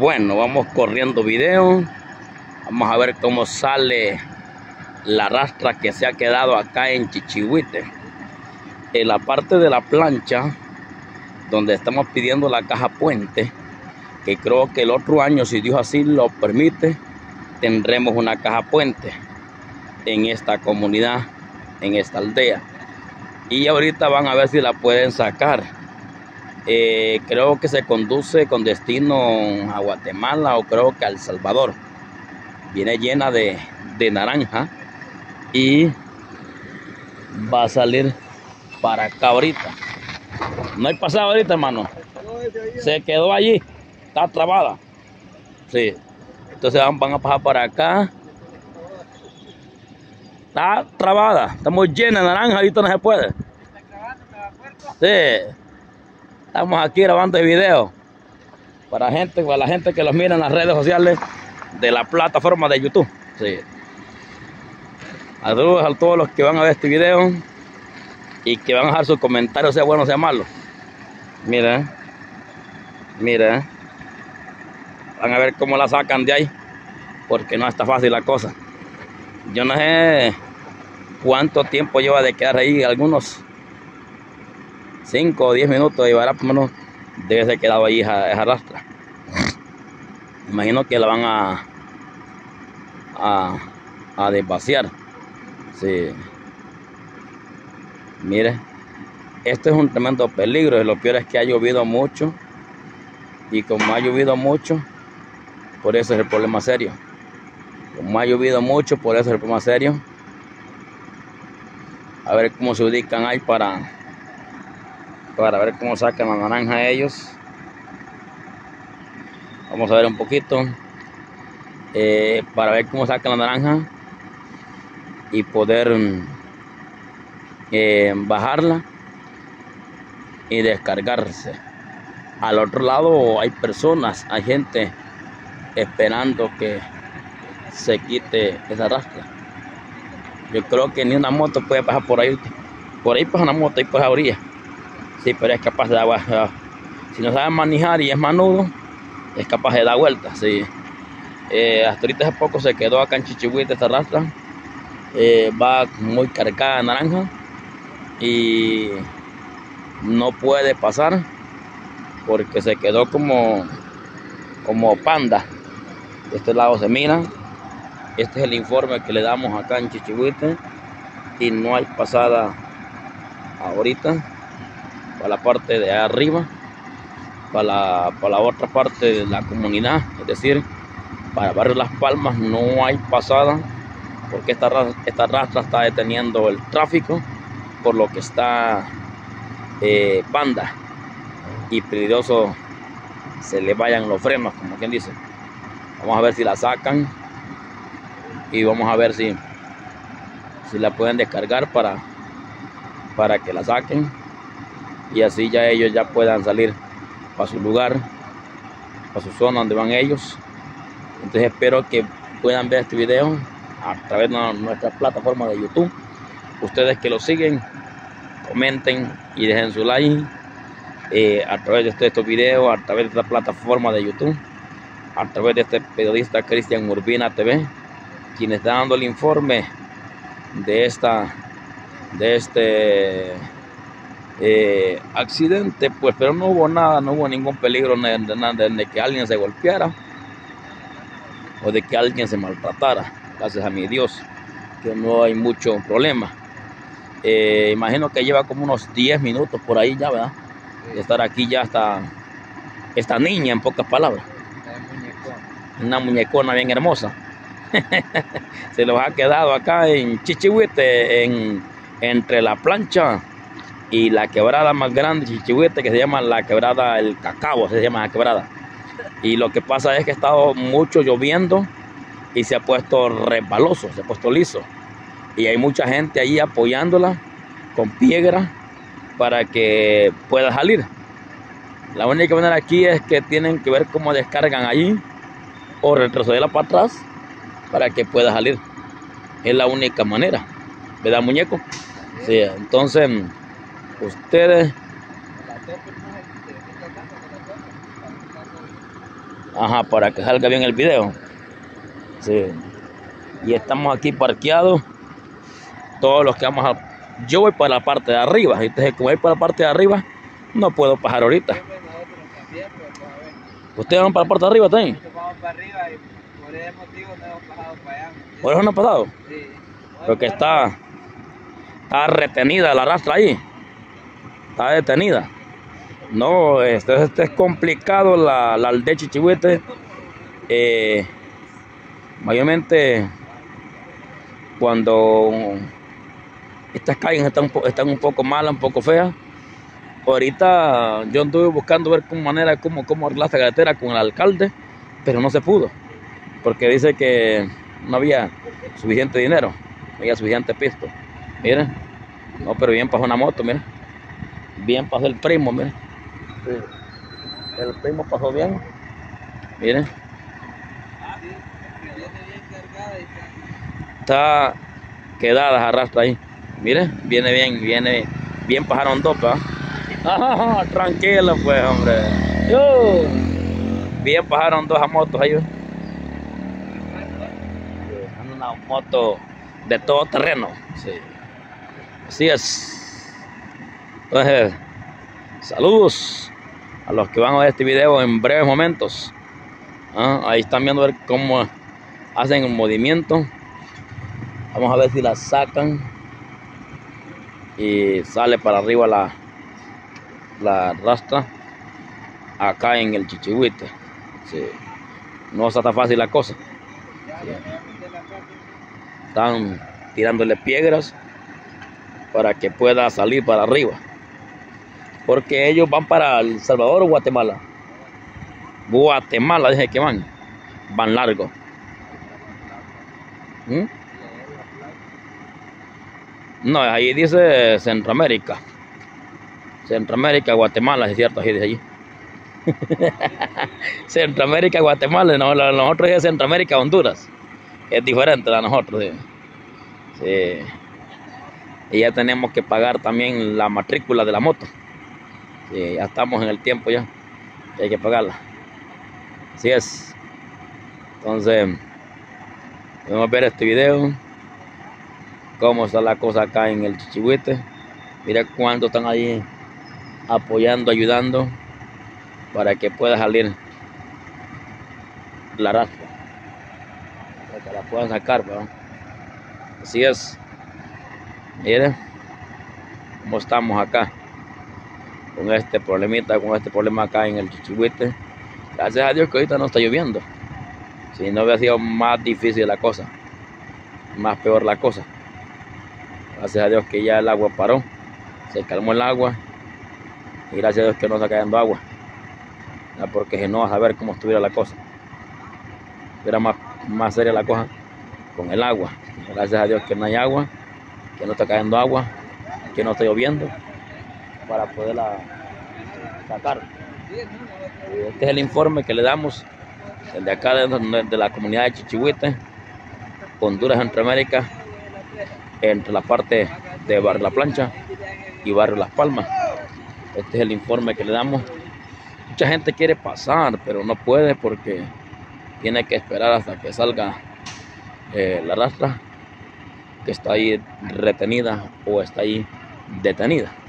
Bueno, vamos corriendo video. Vamos a ver cómo sale la rastra que se ha quedado acá en Chichihuite. En la parte de la plancha, donde estamos pidiendo la caja puente, que creo que el otro año, si Dios así lo permite, tendremos una caja puente en esta comunidad, en esta aldea. Y ahorita van a ver si la pueden sacar eh, creo que se conduce con destino a Guatemala o creo que a El Salvador. Viene llena de, naranja y va a salir para acá ahorita. No hay pasado ahorita, hermano. Se quedó allí. Está trabada. Sí. Entonces van, a pasar para acá. Está trabada. Estamos llena de naranja. Ahorita no se puede. Sí. Estamos aquí grabando el video para gente, para la gente que los mira en las redes sociales de la plataforma de YouTube. Sí. Saludos a todos los que van a ver este video y que van a dejar sus comentarios, sea bueno o sea malo. Mira, mira, van a ver cómo la sacan de ahí, porque no está fácil la cosa. Yo no sé cuánto tiempo lleva de quedar ahí, algunos 5 o 10 minutos llevará por menos debe ser quedado ahí esa, esa rastra. Imagino que la van a a, a desvaciar. Sí. Mire, esto es un tremendo peligro y lo peor es que ha llovido mucho y como ha llovido mucho, por eso es el problema serio. Como ha llovido mucho, por eso es el problema serio. A ver cómo se ubican ahí para para ver cómo sacan la naranja ellos. Vamos a ver un poquito eh, para ver cómo sacan la naranja y poder eh, bajarla y descargarse. Al otro lado hay personas, hay gente esperando que se quite esa rastra. Yo creo que ni una moto puede pasar por ahí. Por ahí pasa una moto y por esa orilla. Sí, pero es capaz de dar Si no sabe manejar y es manudo, es capaz de dar vueltas. Sí. Eh, hasta ahorita hace poco se quedó acá en Chichihuite esta rastra. Eh, va muy cargada naranja y no puede pasar porque se quedó como, como panda. De este lado se mira. Este es el informe que le damos acá en Chichihuite y no hay pasada ahorita para la parte de arriba, para la, para la otra parte de la comunidad, es decir, para Barrio Las Palmas no hay pasada porque esta, esta rastra está deteniendo el tráfico por lo que está eh, banda y peligroso se le vayan los frenos como quien dice. Vamos a ver si la sacan y vamos a ver si si la pueden descargar para para que la saquen y así ya ellos ya puedan salir para su lugar, para su zona donde van ellos. Entonces espero que puedan ver este video a través de nuestra plataforma de YouTube. Ustedes que lo siguen, comenten y dejen su like eh, a través de estos videos, a través de esta plataforma de YouTube, a través de este periodista Cristian Urbina TV, quien está dando el informe de esta de este eh, accidente, pues, pero no hubo nada, no hubo ningún peligro de, de, de, que alguien se golpeara o de que alguien se maltratara. Gracias a mi Dios, que no hay mucho problema. Eh, imagino que lleva como unos 10 minutos por ahí ya, ¿verdad? De estar aquí ya hasta esta niña, en pocas palabras. Una muñecona bien hermosa. se los ha quedado acá en Chichihuite, en, entre la plancha y la quebrada más grande Chichihuite que se llama la quebrada El Cacao, se llama la quebrada. Y lo que pasa es que ha estado mucho lloviendo y se ha puesto resbaloso, se ha puesto liso. Y hay mucha gente allí apoyándola con piedra para que pueda salir. La única manera aquí es que tienen que ver cómo descargan allí o retrocederla para atrás para que pueda salir. Es la única manera, ¿verdad, muñeco? Sí, entonces ustedes Ajá, para que salga bien el video. Sí. Y estamos aquí parqueados. Todos los que vamos a... Yo voy para la parte de arriba. Entonces, como voy para la parte de arriba, no puedo pasar ahorita. ¿Ustedes van para la parte de arriba también? Vamos para arriba y por ese motivo no hemos pasado para allá. ¿Por eso no ha pasado? Sí. Porque está, está retenida la rastra ahí. Está detenida. No, este, este es complicado la, la aldea Chichihuete. Eh, mayormente cuando estas calles están, están un poco malas, un poco feas. Ahorita yo anduve buscando ver cómo manera, cómo, cómo arreglar esta carretera con el alcalde, pero no se pudo. Porque dice que no había suficiente dinero, no había suficiente pisto. Miren, no, pero bien pasó una moto, miren. Bien pasó el primo, miren. Sí. El primo pasó bien. Miren, bien está. quedada esa rastra ahí. Miren, viene bien, viene bien pasaron dos, ¿va? Ajá, tranquilo pues, hombre. Yo. Bien pasaron dos a motos ahí. una moto de todo terreno. Sí. Así es. Entonces, saludos a los que van a ver este video en breves momentos. Ah, ahí están viendo ver cómo hacen el movimiento. Vamos a ver si la sacan y sale para arriba la, la rastra acá en el chichihuite. No está tan fácil la cosa. Están tirándole piedras para que pueda salir para arriba. Porque ellos van para El Salvador o Guatemala. Guatemala, dije que van. Van largo. ¿Mm? No, ahí dice Centroamérica. Centroamérica, Guatemala, es cierto, así dice allí. Centroamérica, Guatemala, no, nosotros es Centroamérica, Honduras. Es diferente a nosotros. Y ya tenemos que pagar también la matrícula de la moto. Sí, ya estamos en el tiempo ya. hay que pagarla. Así es. Entonces, vamos ver este video. Cómo está la cosa acá en el Chichihuite. Mira cuánto están ahí apoyando, ayudando para que pueda salir la rastra. Para que la puedan sacar, ¿verdad? Así es. Miren cómo estamos acá con este problemita, con este problema acá en el Chichihuite. Gracias a Dios que ahorita no está lloviendo. Si no hubiera sido más difícil la cosa, más peor la cosa. Gracias a Dios que ya el agua paró, se calmó el agua y gracias a Dios que no está cayendo agua. Porque si no, a saber cómo estuviera la cosa. Era más, más seria la cosa con el agua. Gracias a Dios que no hay agua, que no está cayendo agua, que no está lloviendo para poderla sacar. Este es el informe que le damos desde acá de, de la comunidad de Chichihuite, Honduras, Centroamérica, entre la parte de Barrio La Plancha y Barrio Las Palmas. Este es el informe que le damos. Mucha gente quiere pasar, pero no puede porque tiene que esperar hasta que salga eh, la rastra que está ahí retenida o está ahí detenida.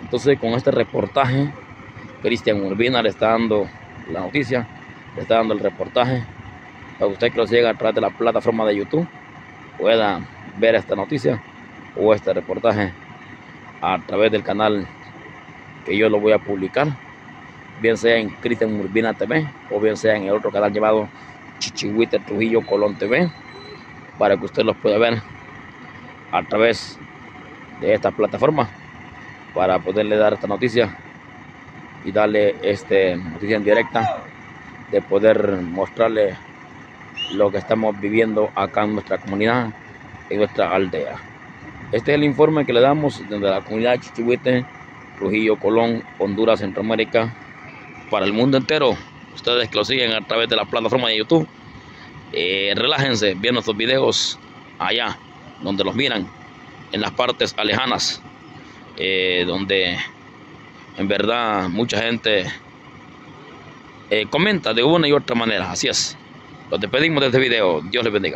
Entonces con este reportaje, Cristian Urbina le está dando la noticia, le está dando el reportaje para usted que lo siga a través de la plataforma de YouTube pueda ver esta noticia o este reportaje a través del canal que yo lo voy a publicar, bien sea en Cristian Urbina TV o bien sea en el otro canal llamado Chichihuite Trujillo Colón TV, para que usted los pueda ver a través de esta plataforma para poderle dar esta noticia y darle este noticia en directa de poder mostrarle lo que estamos viviendo acá en nuestra comunidad, en nuestra aldea. Este es el informe que le damos desde la comunidad de Chichihuite, Trujillo, Colón, Honduras, Centroamérica, para el mundo entero. Ustedes que lo siguen a través de la plataforma de YouTube, eh, relájense viendo nuestros videos allá, donde los miran, en las partes alejanas, eh, donde en verdad mucha gente eh, comenta de una y otra manera. Así es. Lo despedimos de este video. Dios les bendiga.